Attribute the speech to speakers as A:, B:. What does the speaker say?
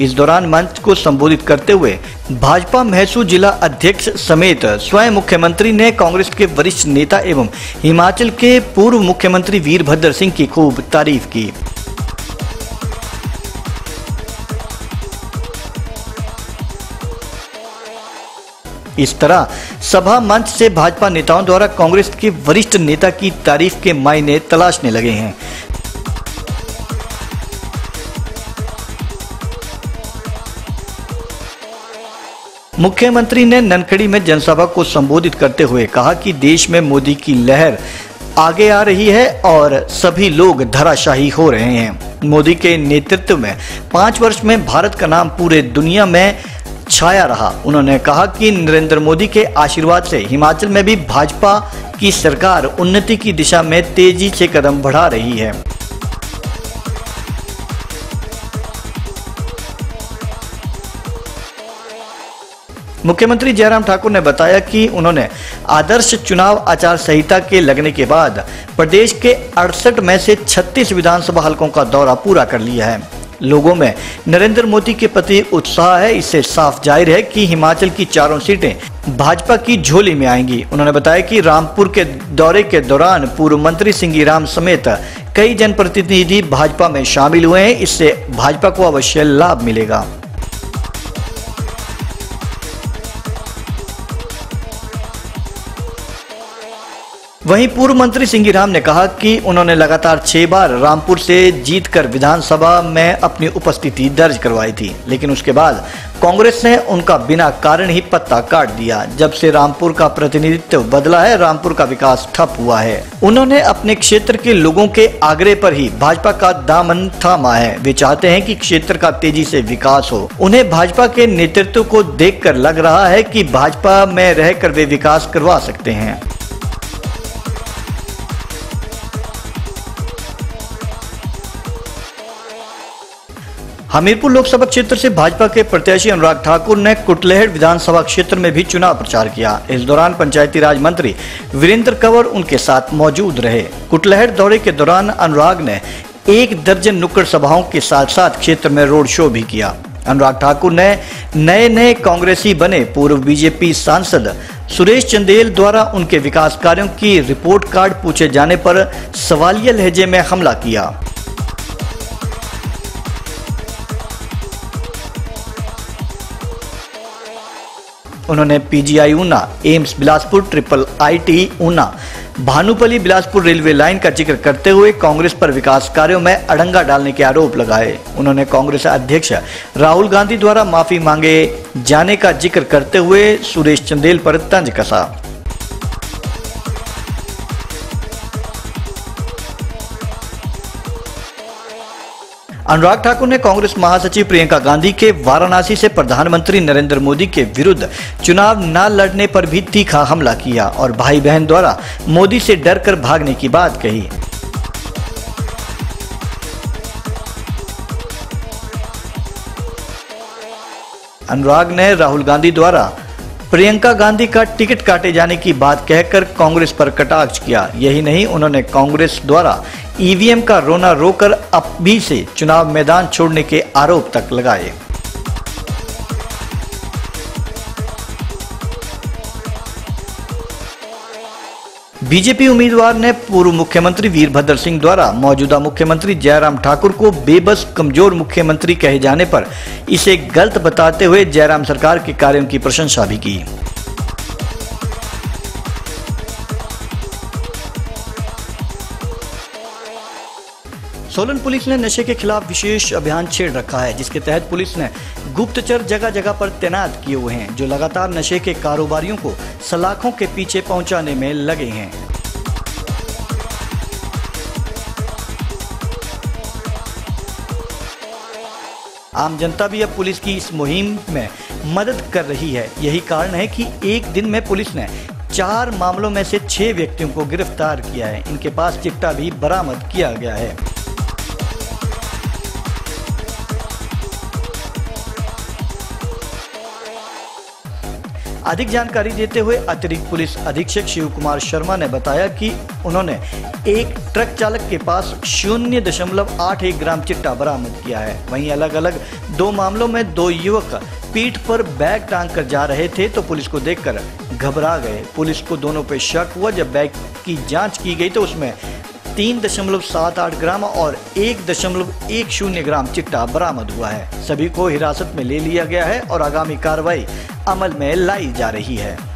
A: इस दौरान मंच को संबोधित करते हुए भाजपा महसूर जिला अध्यक्ष समेत स्वयं मुख्यमंत्री ने कांग्रेस के वरिष्ठ नेता एवं हिमाचल के पूर्व मुख्यमंत्री वीरभद्र सिंह की खूब तारीफ़ की। इस तरह सभा मंच से भाजपा नेताओं द्वारा कांग्रेस के वरिष्ठ नेता की तारीफ़ के मायने तलाशने लगे हैं। मुख्यमंत्री ने ननखड़ी में जनसभा को संबोधित करते हुए कहा कि देश में मोदी की लहर आगे आ रही है और सभी लोग धराशाही हो रहे हैं। मोदी के नेतृत्व में पाँच वर्ष में भारत का नाम पूरे दुनिया में छाया रहा। उन्होंने कहा कि नरेंद्र मोदी के आशीर्वाद से हिमाचल में भी भाजपा की सरकार उन्नति की दिशा में तेज़ी से कदम बढ़ा रही है। मुख्यमंत्री जयराम ठाकुर ने बताया कि उन्होंने आदर्श चुनाव आचार संहिता के लगने के बाद प्रदेश के अड़सठ में से 36 विधानसभा हलकों का दौरा पूरा कर लिया है। लोगों में नरेंद्र मोदी के प्रति उत्साह है। इससे साफ़ ज़ाहिर है कि हिमाचल की चारों सीटें भाजपा की झोली में आएँगी। उन्होंने बताया कि रामपुर के दौरे के दौरान पूर्व मंत्री सिंगी राम समेत कई जनप्रतिनिधि भाजपा में शामिल हुए हैं। इससे भाजपा को अवश्य लाभ मिलेगा। वहीं पूर्व मंत्री सिंगीराम ने कहा कि उन्होंने लगातार छह बार रामपुर से जीतकर विधानसभा में अपनी उपस्थिति दर्ज करवाई थी, लेकिन उसके बाद कांग्रेस ने उनका बिना कारण ही पत्ता काट दिया। जब से रामपुर का प्रतिनिधित्व बदला है, रामपुर का विकास ठप हुआ है। उन्होंने अपने क्षेत्र के लोगों के आग्रह पर ही भाजपा का दामन थामा है। वे चाहते हैं कि क्षेत्र का तेज़ी से विकास हो। उन्हें भाजपा के नेतृत्व को देखकर लग रहा है कि भाजपा में रहकर वे विकास करवा सकते हैं। हमीरपुर लोकसभा क्षेत्र से भाजपा के प्रत्याशी अनुराग ठाकुर ने कुटलहड़ विधानसभा क्षेत्र में भी चुनाव प्रचार किया। इस दौरान पंचायती राज मंत्री वीरेंद्र कंवर उनके साथ मौजूद रहे। कुटलहड़ दौरे के दौरान अनुराग ने एक दर्जन नुक्कड़ सभाओं के साथ साथ क्षेत्र में रोड शो भी किया। अनुराग ठाकुर ने नए नए कांग्रेसी बने पूर्व बीजेपी सांसद सुरेश चंदेल द्वारा उनके विकास कार्यों की रिपोर्ट कार्ड पूछे जाने पर सवालिया लहजे में हमला किया। उन्होंने PGI Una, AIIMS Bilaspur, triple IT Una Bhanupali Bilaspur railway line का ज़िक्र करते हुए कांग्रेस पर विकास कार्यों में अड़ंगा डालने के आरोप लगाए। उन्होंने कांग्रेस अध्यक्ष राहुल गांधी द्वारा माफ़ी मांगे जाने का ज़िक्र करते हुए सुरेश चंदेल पर तंज कसा। अनुराग ठाकुर ने कांग्रेस महासचिव प्रियंका गांधी के वाराणसी से प्रधानमंत्री नरेंद्र मोदी के विरुद्ध चुनाव न लड़ने पर भी तीखा हमला किया और भाई बहन द्वारा मोदी से डर कर भागने की बात कही। अनुराग ने राहुल गांधी द्वारा प्रियंका गांधी का टिकट काटे जाने की बात कहकर कांग्रेस पर कटाक्ष किया। यही नहीं, उन्होंने कांग्रेस द्वारा ईवीएम का रोना रोकर अब भी से चुनाव मैदान छोड़ने के आरोप तक लगाए। बीजेपी उम्मीदवार ने पूर्व मुख्यमंत्री वीरभद्र सिंह द्वारा मौजूदा मुख्यमंत्री जयराम ठाकुर को बेबस कमज़ोर मुख्यमंत्री कहे जाने पर इसे गलत बताते हुए जयराम सरकार के कार्यों की प्रशंसा भी की। सोलन पुलिस ने नशे के खिलाफ विशेष अभियान छेड़ रखा है, जिसके तहत पुलिस ने गुप्तचर जगह जगह पर तैनात किए हुए हैं, जो लगातार नशे के कारोबारियों को सलाखों के पीछे पहुँचाने में लगे हैं। आम जनता भी अब पुलिस की इस मुहिम में मदद कर रही है। यही कारण है कि एक दिन में पुलिस ने चार मामलों में से छह व्यक्तियों को गिरफ़्तार किया है। इनके पास चिट्टा भी बरामद किया गया है। अधिक जानकारी देते हुए अतिरिक्त पुलिस अधीक्षक शिव कुमार शर्मा ने बताया कि उन्होंने एक ट्रक चालक के पास शून्य दशमलव आठ एक ग्राम चिट्टा बरामद किया है। वहीं अलग अलग दो मामलों में दो युवक पीठ पर बैग टांग कर जा रहे थे तो पुलिस को देखकर घबरा गए। पुलिस को दोनों पे शक हुआ। जब बैग की जाँच की गई तो उसमें तीन दशमलव सात आठ ग्राम और एक दशमलव एक शून्य ग्राम चिट्टा बरामद हुआ है। सभी को हिरासत में ले लिया गया है और आगामी कार्रवाई अमल में लाई जा रही है।